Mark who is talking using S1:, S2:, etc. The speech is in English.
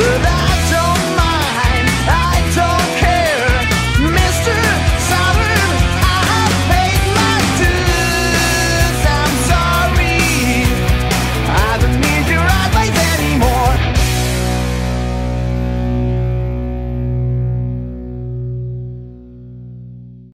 S1: but I